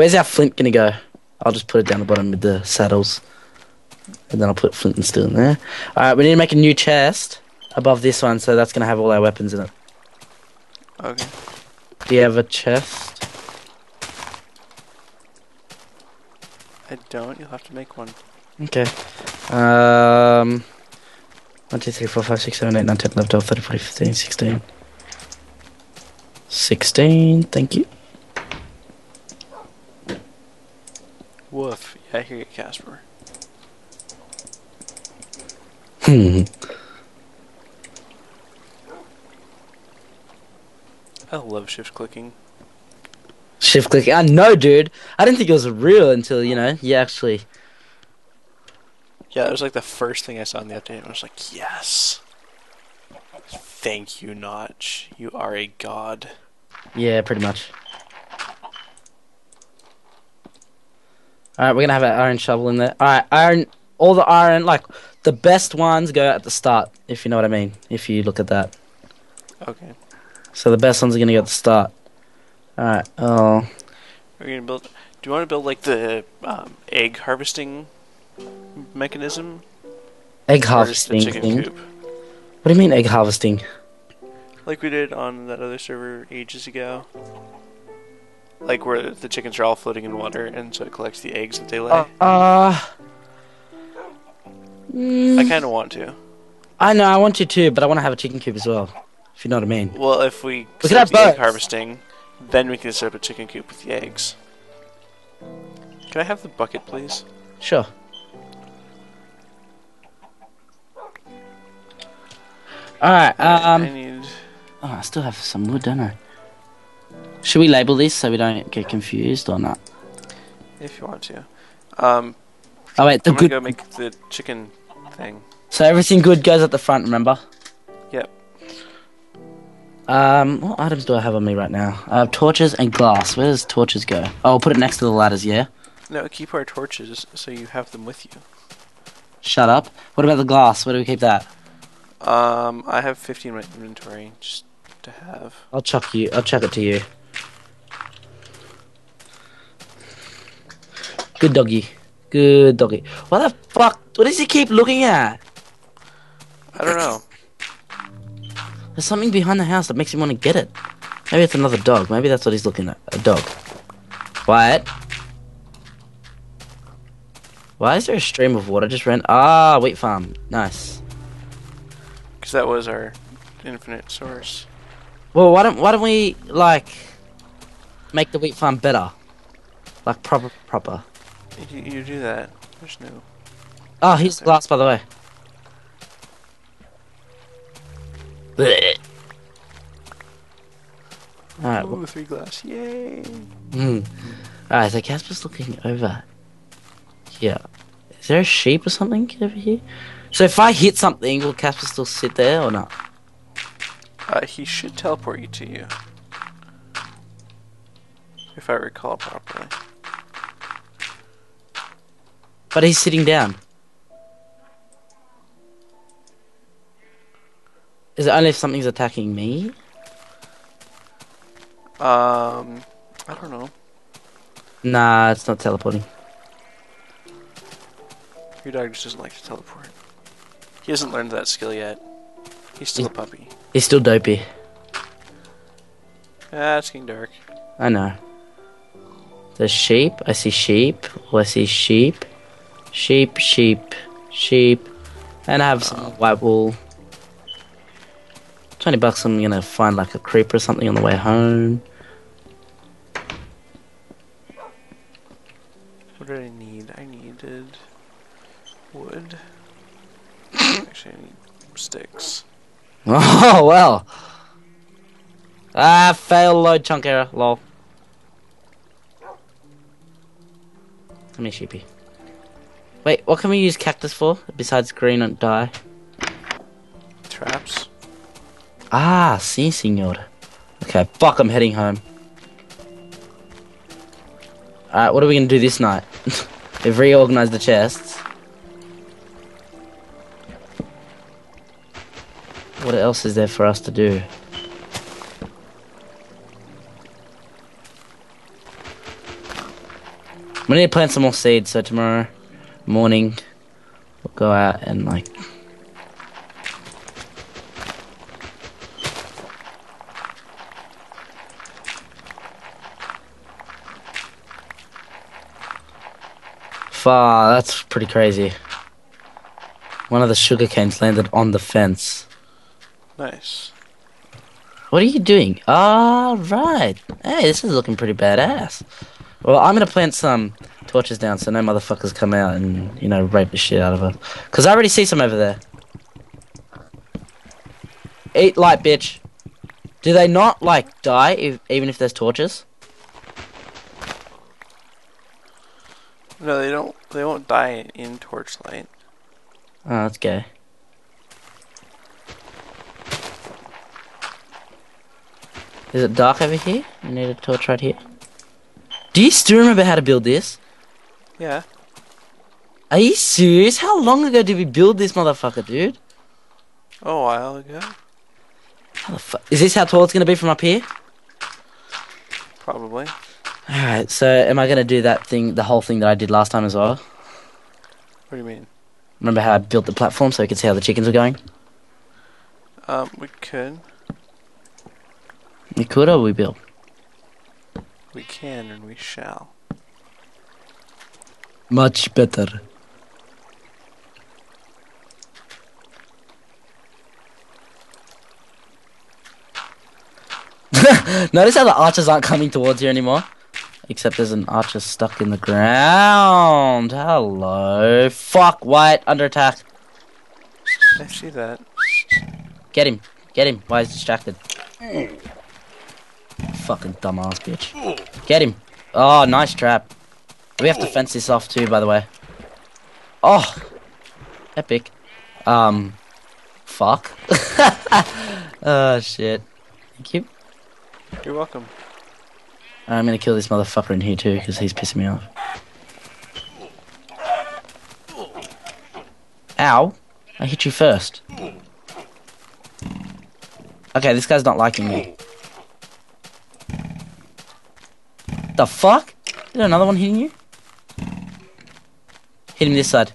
Where's our flint gonna go? I'll just put it down the bottom with the saddles. And then I'll put flint and steel in there. Alright, we need to make a new chest above this one, so that's gonna have all our weapons in it. Okay. Do you have a chest? I don't. You'll have to make one. Okay. Um. 1, 2, 3, 4, 5, 6, 7, 8, 9, 10, 11, 12, 13, 14, 15, 16. 16, thank you. Woof. Yeah, I hear you, Casper. Hmm. I love shift clicking. Shift clicking. I know, dude. I didn't think it was real until, you know, you actually. Yeah, it was like the first thing I saw in the update. I was like, yes. Thank you, Notch. You are a god. Yeah, pretty much. Alright, we're gonna have an iron shovel in there. Alright, iron. All the iron, like, the best ones go at the start, if you know what I mean. If you look at that. Okay. So the best ones are gonna go at the start. Alright, oh. We're gonna build. Do you want to build like the um, egg harvesting mechanism, Egg harvesting thing. coop, What do you mean egg harvesting? like we did on that other server ages ago? Like where the chickens are all floating in water, and so it collects the eggs that they lay. Uh, uh I mm, kind of want to. I know, I want to too, but I want to have a chicken coop as well. If you know what I mean. Well, if we up the egg harvesting, then we can set up a chicken coop with the eggs. Can I have the bucket, please? Sure. Alright, um. I need. Oh, I still have some wood, don't I? Should we label this so we don't get confused or not? If you want to. Um, Oh wait, the I'm gonna good. go make the chicken thing. So everything good goes at the front. Remember. Yep. Um, what items do I have on me right now? I have torches and glass. Where does torches go? Oh, I'll put it next to the ladders. Yeah. No, keep our torches so you have them with you. Shut up. What about the glass? Where do we keep that? Um, I have 15 in my inventory just to have. I'll chuck you. I'll chuck it to you. Good doggy. Good doggy. What the fuck? What does he keep looking at? I don't know. There's something behind the house that makes him want to get it. Maybe it's another dog. Maybe that's what he's looking at. A dog. What? Why is there a stream of water just ran? Ah, wheat farm. Nice. Because that was our infinite source. Well, why don't why don't we like make the wheat farm better? Like proper proper. You, you do that. There's no. Oh, he's glass by the way. Blech. Alright, Ooh, three glass. Yay! Mm. Alright, so Casper's looking over here. Is there a sheep or something over here? So if I hit something, will Casper still sit there or not? Uh, he should teleport you to you. If I recall properly. But he's sitting down. Is it only if something's attacking me? Um, I don't know. Nah, it's not teleporting. Your dog just doesn't like to teleport. He hasn't learned that skill yet. He's still a puppy. He's still dopey. Ah, it's getting dark. I know. There's sheep. I see sheep. Oh, I see sheep. Sheep, sheep, sheep. And I have some white wool. 20 bucks, I'm gonna find like a creeper or something on the way home. What did I need? I needed wood. Actually, I need sticks. Oh, well. Ah, fail load chunk error. Lol. Come here, sheepy. Wait, what can we use cactus for besides green and dye? Traps. Ah, si, senor. Okay, fuck, I'm heading home. Alright, what are we gonna do this night? We've reorganized the chests. What else is there for us to do? We need to plant some more seeds, so tomorrow morning we'll go out and like. Far, that's pretty crazy. One of the sugar canes landed on the fence. Nice. What are you doing? Ah, right. Hey, this is looking pretty badass. Well, I'm gonna plant some torches down so no motherfuckers come out and, you know, rape the shit out of us. Because I already see some over there. Eat light, bitch. Do they not, like, die if, even if there's torches? No, they don't. They won't die in torchlight. Oh, that's gay. Is it dark over here? You need a torch right here. Do you still remember how to build this? Yeah. Are you serious? How long ago did we build this motherfucker, dude? A while ago, How the fuck? Is this how tall it's gonna be from up here? probably. Alright, so am I gonna do that thing, the whole thing that I did last time as well? What do you mean? Remember how I built the platform so we could see how the chickens were going? Um, we could, We could or we built? we can, and we shall. Much better. Notice how the archers aren't coming towards you anymore? Except there's an archer stuck in the ground. Hello. Fuck, white, under attack. I see that. Get him. Get him. Why is he distracted? Fucking dumbass bitch. Get him. Oh, nice trap. We have to fence this off too, by the way. Oh, epic. Um, fuck. oh shit. Thank you. You're welcome. I'm gonna kill this motherfucker in here too, because he's pissing me off. Ow! I hit you first. Okay, this guy's not liking me. The fuck? Is there another one hitting you? Hit him this side.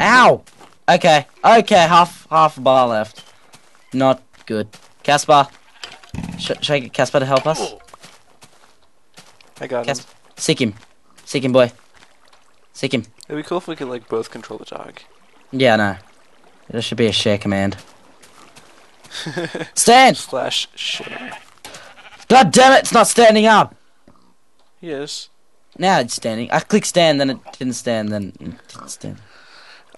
Ow! Okay, okay, half half a bar left. Not good. Casper, sh should I get Casper to help us? I got him. Cas- Seek him. Seek him, boy. Seek him. It'd be cool if we could like both control the dog. Yeah, no. There should be a share command. Stand! Slash share. God damn it, it's not standing up! Yes. Now it's standing. I clicked stand, then it didn't stand, then it didn't stand.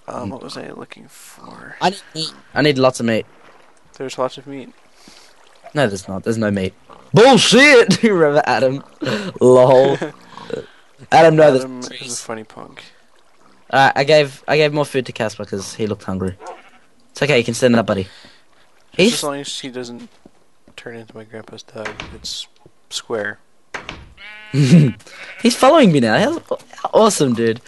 Um, what was I looking for? I need meat. I need lots of meat. There's lots of meat. No, there's not. There's no meat. Bullshit! you remember Adam? Lol. Adam, no, Adam there's is a funny punk. Alright, I gave I gave more food to Casper because he looked hungry. It's okay, you can stand up, buddy. Just He's as long as he doesn't turn into my grandpa's dog, it's square. he's following me now. Awesome, dude.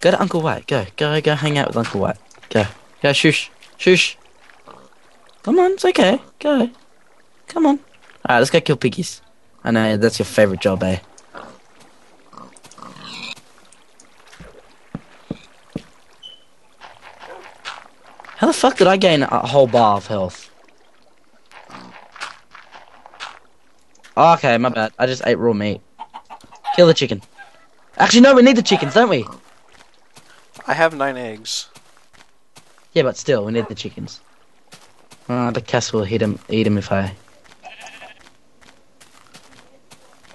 Go to Uncle White. Go, go, go. Hang out with Uncle White. Go, go. Shush, shush. Come on, it's okay. Go. Come on. Alright, let's go kill piggies. I know that's your favorite job, eh? How the fuck did I gain a whole bar of health? Okay, my bad. I just ate raw meat. Kill the chicken. Actually, no, we need the chickens, don't we? I have nine eggs. Yeah, but still, we need the chickens. Uh, the Casper will hit him, eat him if I.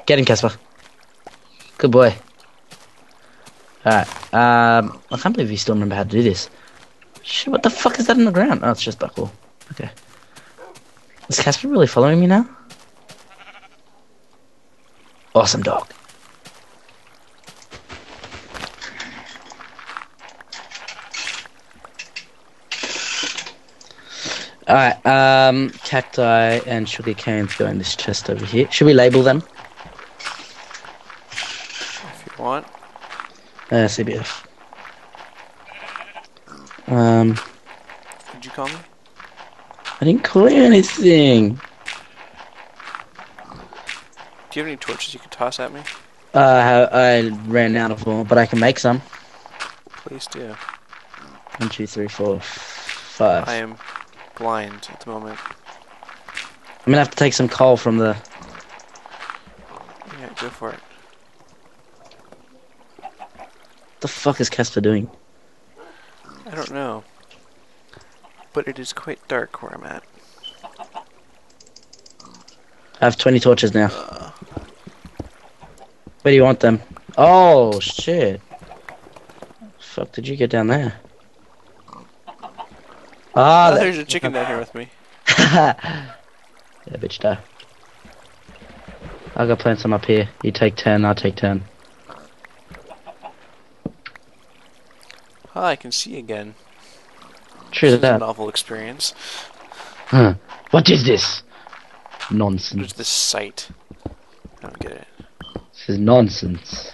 Get him, Casper. Good boy. Alright, um, I can't believe you still remember how to do this. Shit, what the fuck is that in the ground? Oh, it's just buckle. Okay. Is Casper really following me now? Awesome dog. Alright, um, cacti and sugar canes go in this chest over here. Should we label them? If you want. Uh, CBF. Um, What'd you call me? I didn't call you anything. Do Do you have any torches you could toss at me? Uh, I ran out of them, but I can make some. Please do. One, two, three, four, five. I am blind at the moment. I'm gonna have to take some coal from the. Yeah, go for it. What the fuck is Casper doing? I don't know. But it is quite dark where I'm at. I have 20 torches now. Uh, Where do you want them? Oh shit! Fuck, did you get down there? Ah, oh, that- there's a chicken down here with me. yeah, bitch, die. I got plant some up here. You take 10, I'll take 10. Ah, I can see again. True This is a that. novel experience. Huh. What is this? Nonsense. is this sight? I don't get it. This is nonsense.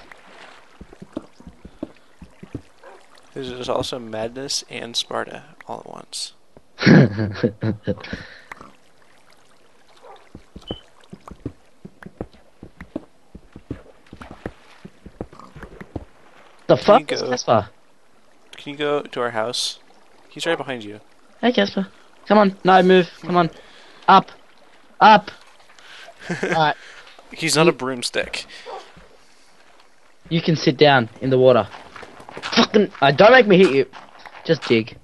This is also madness and Sparta all at once. the fuck is? Can you go to our house? He's right behind you. Hey Casper. Come on. No, move. Come on. Up. Up. Alright. He's not a broomstick. You can sit down in the water. Fucking. Uh, don't make me hit you. Just dig.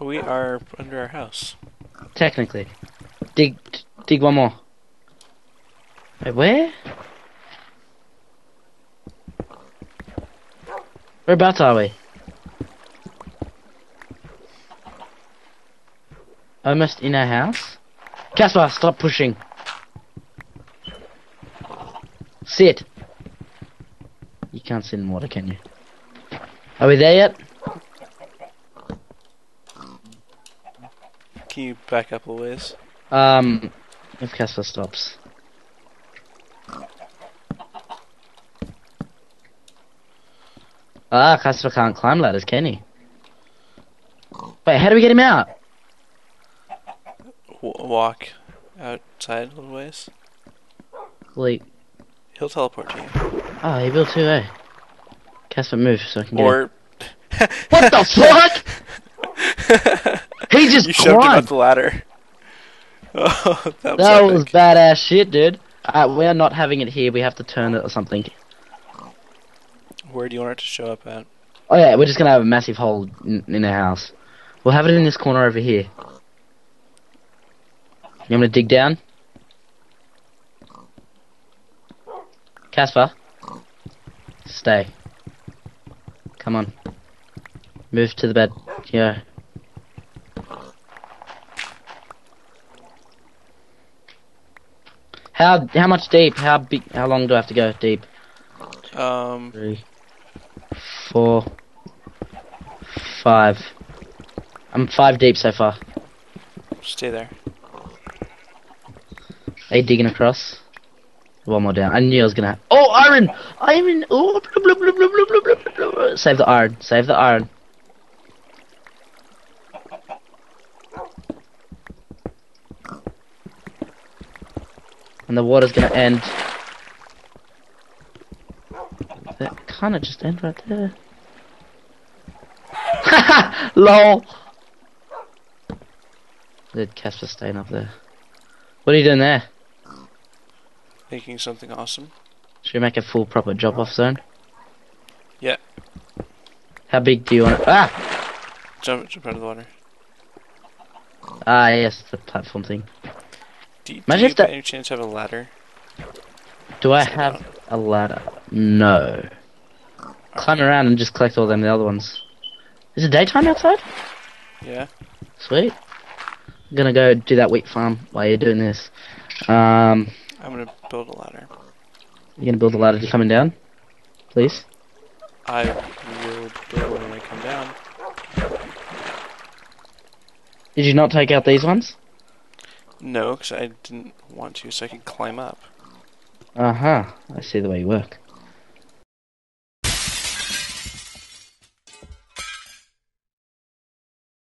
We are under our house. Technically. Dig. Dig one more. Wait, where? Whereabouts are we? Almost in our house? Casper, stop pushing. Sit. You can't sit in water, can you? Are we there yet? Can you back up a ways? Um, if Casper stops. Ah, Casper can't climb ladders, can he? Wait, how do we get him out? W- walk outside a little ways. Wait. He'll teleport to you. Oh, he will too, eh? Casper, move so I can get. Or What the fuck? He just you shoved him up climbed. the ladder. Oh, that was, That epic. was badass shit, dude. Uh, we are not having it here. We have to turn it or something. Where do you want it to show up at? Oh yeah, we're just gonna have a massive hole in, in our house. We'll have it in this corner over here. You want me to dig down? Casper? Stay. Come on. Move to the bed. Yeah. How how much deep? How big? How long do I have to go deep? Um, three, four, five. I'm five deep so far. Stay there. Are you digging across? One more down. I knew I was gonna. Oh, iron! Iron! Oh, blah, blah, blah, save the iron. Save the iron. And the water's gonna end. That kind of just end right there. LOL! Did Casper staying up there? What are you doing there? Making something awesome. Should we make a full proper drop off zone? Yeah. How big do you want it? Ah! Jump, jump out of the water. Ah, yes, the platform thing. Do, you- do Imagine you if that- by any chance have a ladder? Do I have a ladder? No. Climb around and just collect all them the other ones. Is it daytime outside? Yeah. Sweet. I'm gonna go do that wheat farm while you're doing this. Um, I'm gonna build a ladder. You're gonna build a ladder to coming down? Please? I will build one when I come down. Did you not take out these ones? No, because I didn't want to, so I could climb up. Uh huh. I see the way you work.